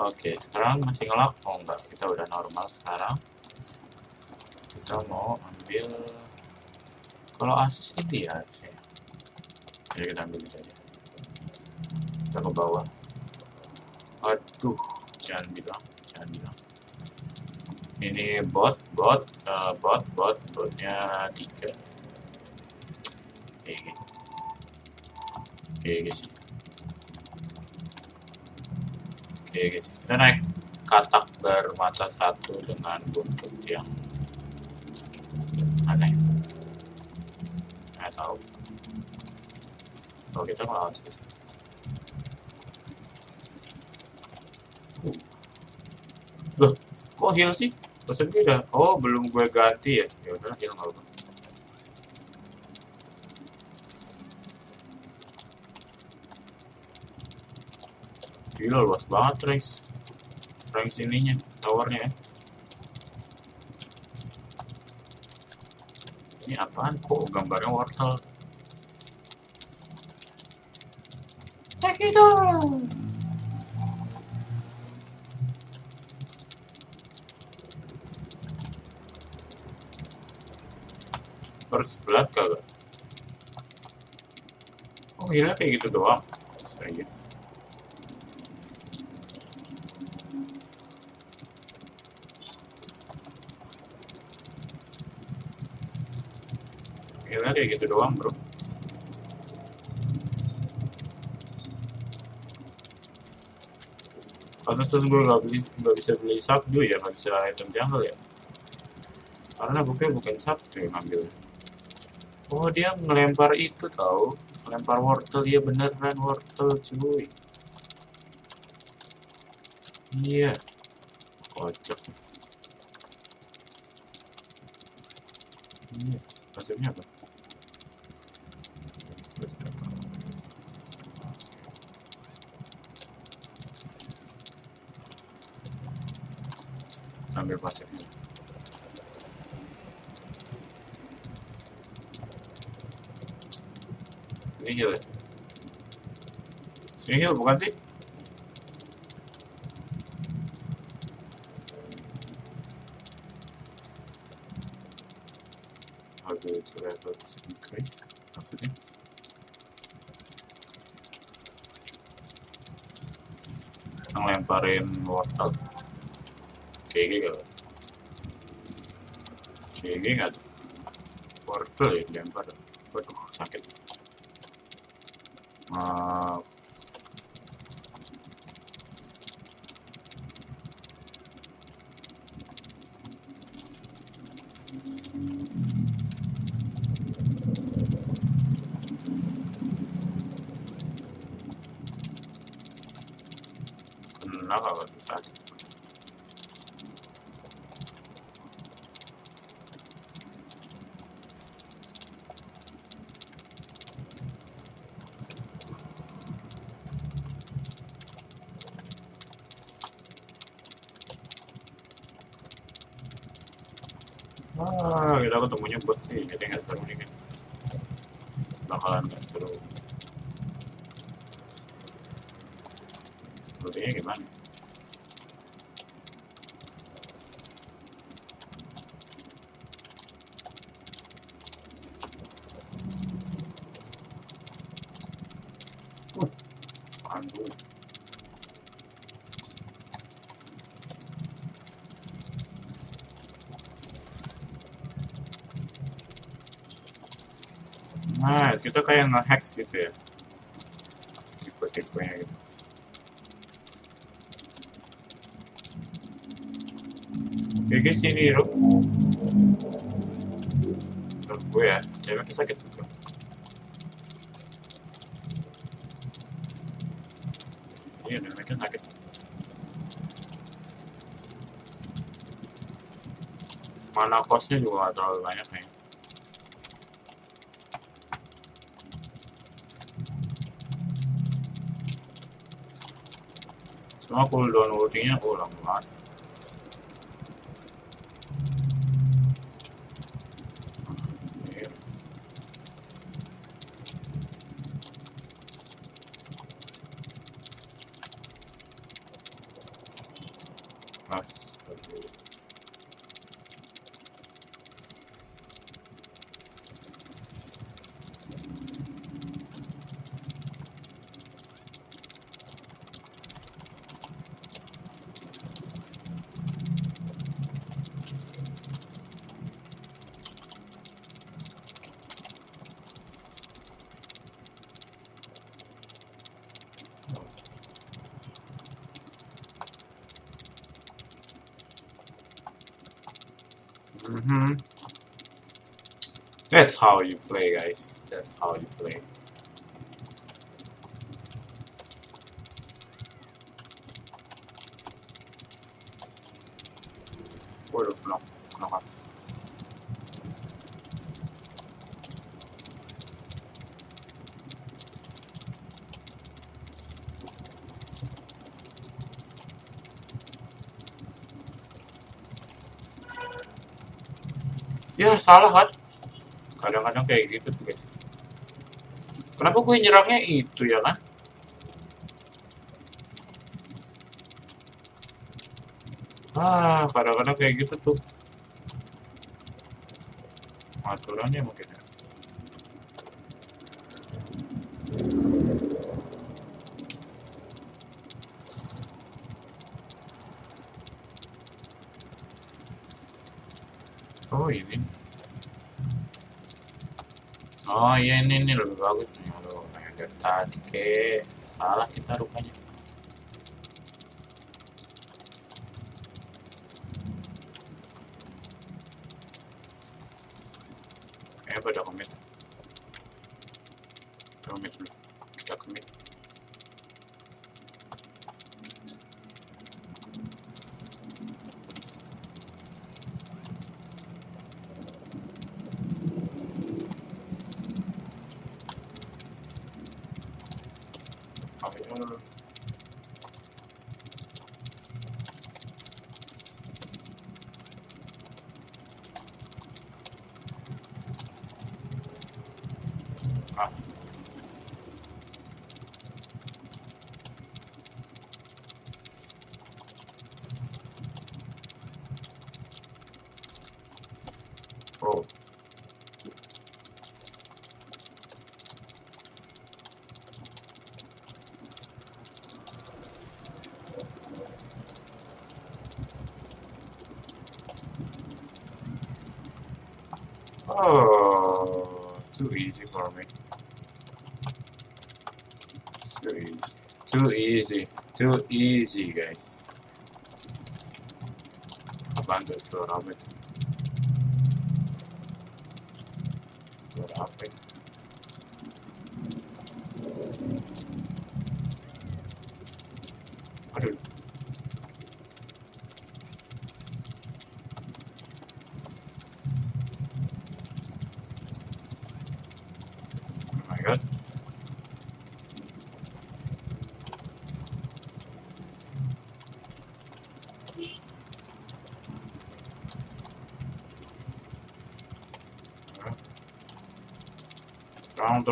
Oke, sekarang masih ngelak? Oh enggak, kita udah normal sekarang. Kita mau ambil kalau Asus ini ya harusnya. Jadi kita ambil saja. Kita ke bawah. Aduh, jangan bilang, jangan bilang. Ini bot, bot, uh, bot, bot, botnya tiga. Oke, oke, guys. Oke guys, kita naik katak bermata satu dengan buntut yang aneh. Nggak tahu. Kalau kita melawan sih. Loh, kok heal sih? Pesan gue udah. Oh, belum gue ganti ya. Ya udah, heal nggak apa. Gila luas banget range range ininya towernya ya. Ini apaan kok gambarnya wortel? Take it all. Kagak? Oh gila kayak gitu doang. Serius. Gila kayak gitu doang bro. Karena gue nggak beli nggak bisa beli sabdu ya, nggak bisa item jungle ya. Karena bukan bukan sabdu yang ngambil. Oh dia ngelempar itu tahu, ngelempar wortel dia beneran wortel cuy. Iya, kocak. Iya, hasilnya apa? Ambil pasirnya. Ini heal ya? Sini heal bukan sih? How do it levels increase? Maksudnya? Ngelemparin wortel. GG kalau GG nggak? Tuh wortel ya dilempar. Waduh sakit. Maaf bisa Ah, kita ketemunya bot sih, jadi nggak seru nih. Bakalan nggak seru. Sepertinya gimana? Nah, kita kayak nge-hacks gitu ya. Tipe-tipenya gitu. Oke guys, ini Ruk. Menurut gue ya, ceweknya sakit juga. Iya, damage sakit. Mana kosnya juga gak terlalu banyak nih. Semua cooldown ultinya lama banget. Iya. Mas. hmm That's how you play, guys. That's how you play. Waduh, belum. Kenapa? Salah kan? Kadang-kadang kayak gitu tuh, guys. Kenapa gue nyerangnya itu ya kan? Ah, kadang-kadang kayak gitu tuh. Aturannya mungkin ya. Oh ini. Oh iya ini ini lebih bagus nih. Aduh, kayak dari tadi ke salah kita rupanya. 아. Oh, too easy for me. Too easy. Too easy. Too easy, guys. Bantu suara apa itu? Suara apa itu? Sekarang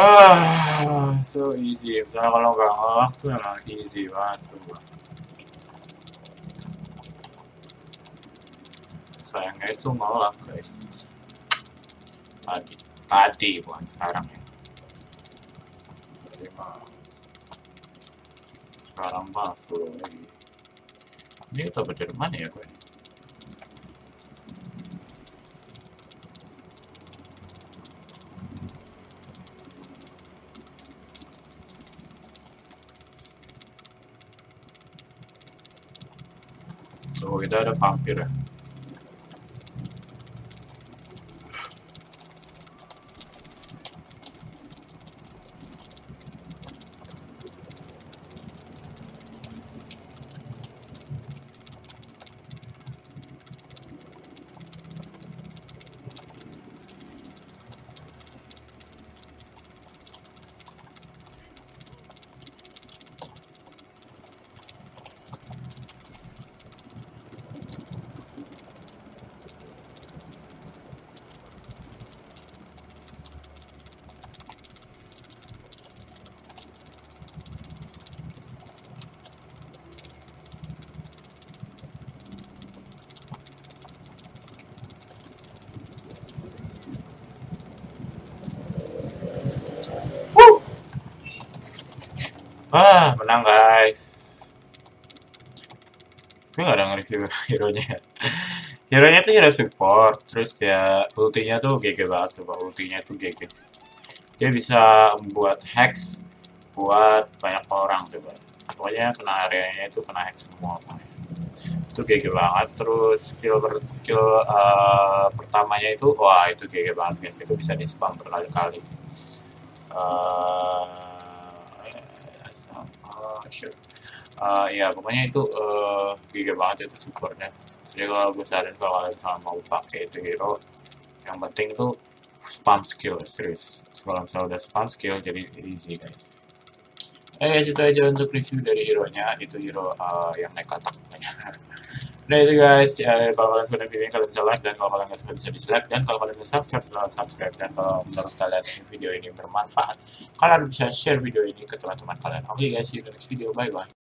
Ah, so easy. Misalnya kalau nggak ngelak tuh emang easy banget semua. Sayangnya itu ngelak, guys. tadi tadi bukan sekarang ya sekarang slow lagi ini dapat dari ya gue Oh, kita ada Wah, menang guys. Gue gak ada nge-review hero-nya. Hero-nya tuh hero support, terus dia ultinya tuh GG banget coba ultinya tuh GG. Dia bisa membuat hex buat banyak orang coba. Pokoknya kena areanya itu kena hex semua. Itu GG banget. Terus skill ber, skill uh, pertamanya itu wah itu GG banget guys. Itu bisa di spam berkali-kali. Uh, Uh, ya pokoknya itu uh, giga banget itu supportnya. Jadi kalau gue saranin kalau kalian misalnya mau pakai itu hero, yang penting tuh spam skill serius. Kalau misalnya udah spam skill jadi easy guys. Eh guys itu aja untuk review dari hero-nya. Itu hero uh, yang naik pokoknya. Nah itu guys, ya, kalau kalian suka video ini kalian bisa like dan kalau kalian nggak suka bisa dislike dan kalau kalian bisa subscribe silahkan subscribe. Dan kalau menurut kalian video ini bermanfaat, kalian bisa share video ini ke teman-teman kalian. Oke okay, guys, see you in the next video, bye bye.